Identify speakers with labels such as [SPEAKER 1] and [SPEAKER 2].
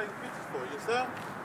[SPEAKER 1] playing cricket for you, sir?